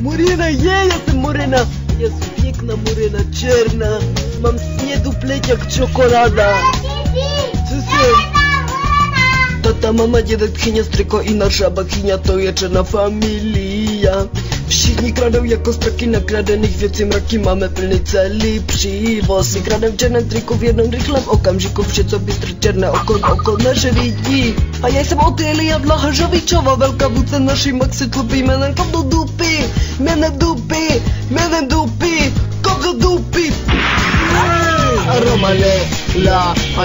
Murena, je, jestem Murena! Jezu, piękna Murena, czerna. Mam sniedu pleć jak czekolada. Słyszę. Tata, mama, dziadek, tchinia, stryko i nasza bachinia to je czerna familia. Všichni kradou jako straky nakradených věcí mraky Máme plný celý přívoz. My kradem v černém triku v jednom rychlém okamžiku Vše co bystr černé oko oko naše vidí A já jsem Otylia Vlaha Žavičova Velká vůdce naší maxi tlupí jménem do dupy Jménem dupy, jménem dupy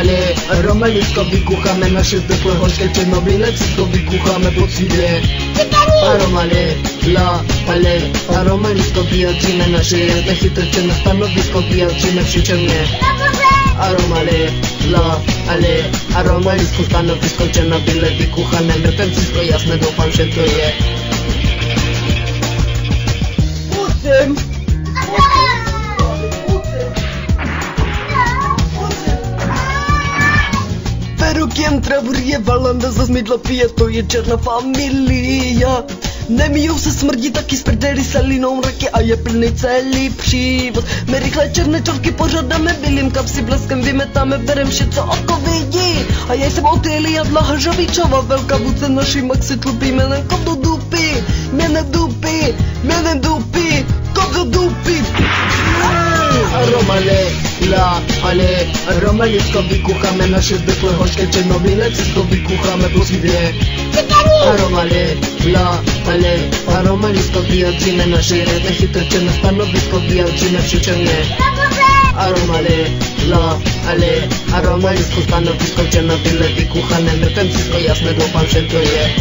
ale Romalisko vykucháme naše teplé hořké Černobyle Wszystko vykucháme poctivě Aromale, la, ale Aromalisko vyjadříme naše jasné chytrče na stanovisko vyjadříme vše černé Aromale, la, ale Aromalisko stanovisko Černobyle vykuchané Mrtvem wszystko jasné, doufám, že to je Perukiem trawuje walanda za zmydlo pije To je černá familia. Nemijou se smrdí taky z prdeli salinou raky a je plný celý přívod. My rychle černé čorky pořádáme bylým kapsy bleskem vymetáme berem vše co oko vidí. A já jsem Otylia Dlaha Žavičova velká vůdce naší maxi tlupí jménem kom ale Romalisko vykucháme naše zbytné hořké Černobyle Wszystko vykucháme poctivě Aromale, la, ale Aromalisko vyjadříme naše jedné chytrče na vyjadříme vše černé Aromale, ale Aromalisko stanovisko Černobyle vykuchané Mrtvem wszystko jasné, doufám, že to je